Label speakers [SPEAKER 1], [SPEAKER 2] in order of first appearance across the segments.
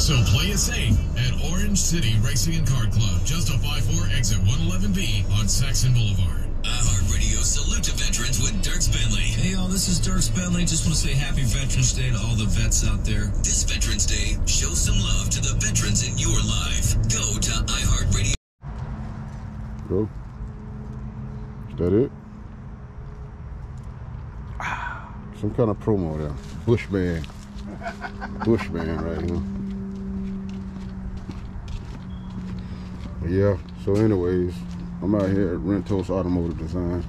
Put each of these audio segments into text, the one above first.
[SPEAKER 1] So play it safe at Orange City Racing and Card Club, just off I-4 exit 111B on Saxon Boulevard.
[SPEAKER 2] iHeartRadio salute to veterans with Dierks Bentley.
[SPEAKER 3] Hey y'all, this is Dierks Bentley. Just want to say happy Veterans Day to all the vets out there.
[SPEAKER 2] This Veterans Day, show some love to the veterans in your life. Go to iHeartRadio.
[SPEAKER 4] Go. Is that it? Ah. Some kind of promo there. Bushman. Bushman right here. Yeah, so anyways, I'm out here at Rentos Automotive Design.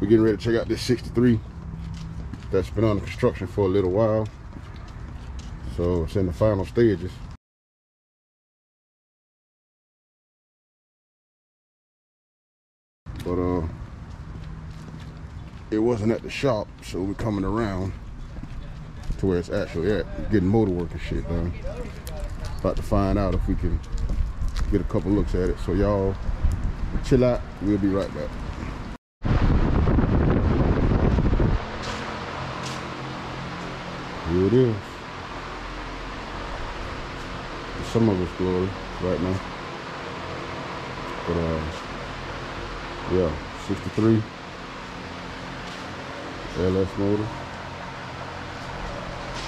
[SPEAKER 4] We're getting ready to check out this 63 that's been under construction for a little while. So it's in the final stages. But uh it wasn't at the shop, so we're coming around to where it's actually at, getting motor work and shit done. About to find out if we can get a couple looks at it. So y'all chill out, we'll be right back. Here it is. Some of it's glory right now. But uh yeah, 63 LS motor.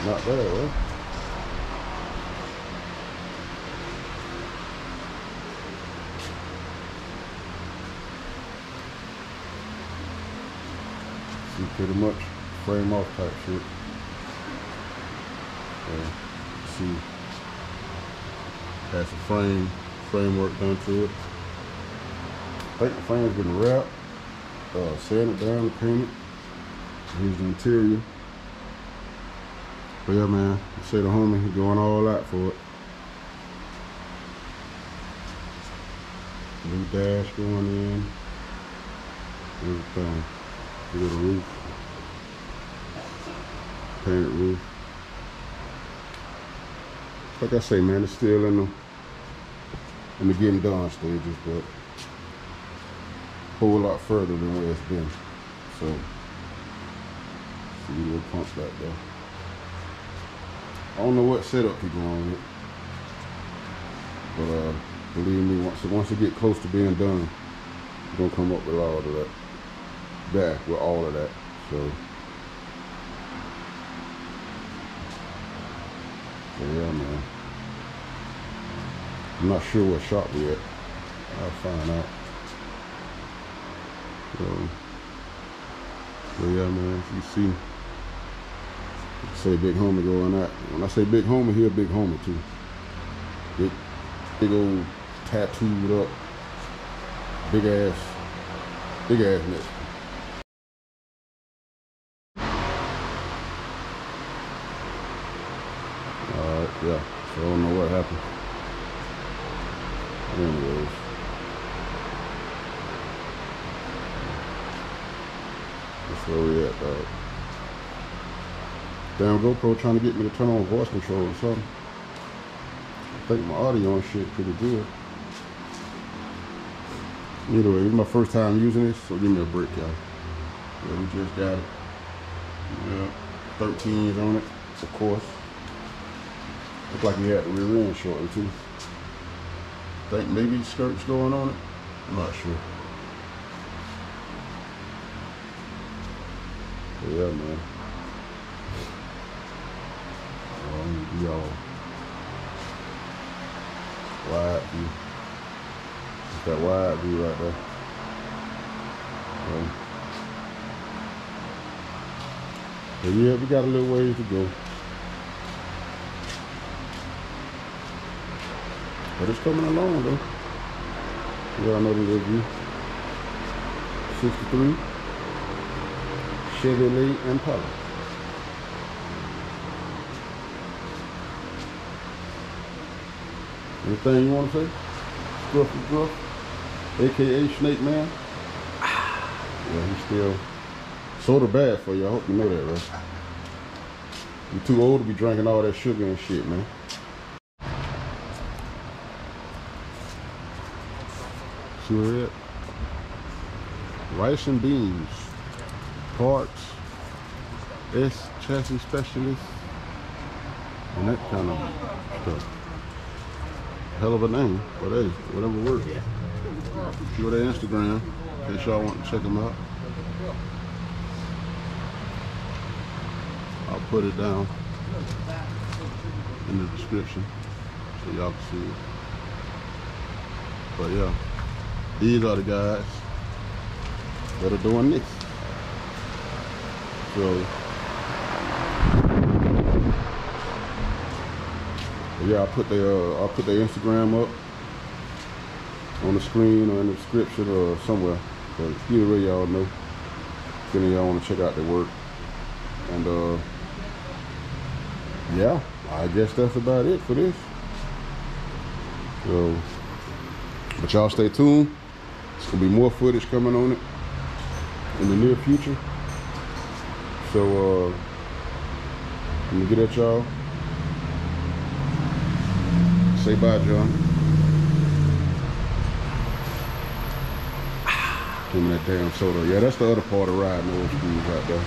[SPEAKER 4] Not bad, right? See, pretty much frame off type shit. Uh, see, has a frame, framework done to it. I think the frame's been wrapped, uh, sanded down, painted. Here's the interior. But yeah, man, I say the homie, he going all out for it. New dash going in. Everything. Look at the roof. Painted roof. Like I say, man, it's still in the in the getting done stages, but a whole lot further than where it's been. So see little pump back there. I don't know what setup he going with. But uh believe me, once once it get close to being done, it's gonna come up with all of that. Back with all of that. So yeah man. I'm not sure what shop we at. I'll find out. So but yeah man, you see say big homie going out. When I say big homie, he a big homie too. Big big old tattooed up, big ass, big ass neck. Yeah. So I don't know what happened. Anyways. That's where we at, dog. Damn GoPro trying to get me to turn on voice control or something. I think my audio and shit pretty good. Anyway, this is my first time using this, so give me a break, y'all. Yeah, we just got it. Yeah, 13s on it, of course. Look like we had the rear end shortened too. Think maybe skirts going on it. I'm not sure. Yeah, man. Oh, I'm gonna be all wide view. It's that wide view right there. So, but yeah, we got a little ways to go. But it's coming along though. You got another little view. 63 Chevrolet Impala. Anything you want to say? Scruffy Gruff, aka Snake Man. Yeah, he's still sort of bad for you. I hope you know that, right? You're too old to be drinking all that sugar and shit, man. See where? Rice and beans, parts, S chassis specialist, and that kind of stuff. Hell of a name, but hey, whatever works. Go to Instagram in case y'all want to check them out. I'll put it down in the description so y'all can see it. But yeah, these are the guys that are doing this. So yeah, I'll put their uh, I'll put their Instagram up on the screen or in the description or somewhere. But either way y'all know. If any of y'all want to check out their work. And uh yeah, I guess that's about it for this. So but y'all stay tuned. It's gonna be more footage coming on it in the near future. So uh let me get at y'all. Say bye, John. Give me that damn soda. Yeah, that's the other part of riding old schools out there.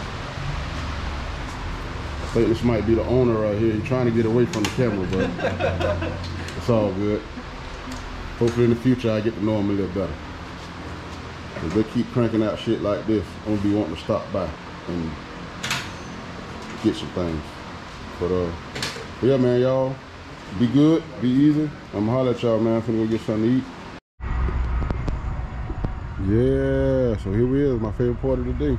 [SPEAKER 4] I think this might be the owner right here. He's trying to get away from the camera, but it's all good. Hopefully in the future I get to know him a little better. If they keep cranking out shit like this, I'm gonna be wanting to stop by and get some things. But uh, yeah, man, y'all be good, be easy. I'm gonna holler at y'all, man. I'm finna go get something to eat. Yeah, so here we is, my favorite part of the day.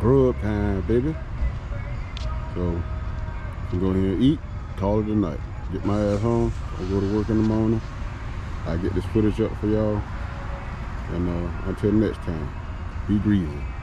[SPEAKER 4] Grub time, baby. So, I'm going here and eat, call it a night. Get my ass home, I go to work in the morning. I get this footage up for y'all. And uh, until next time, be breezy.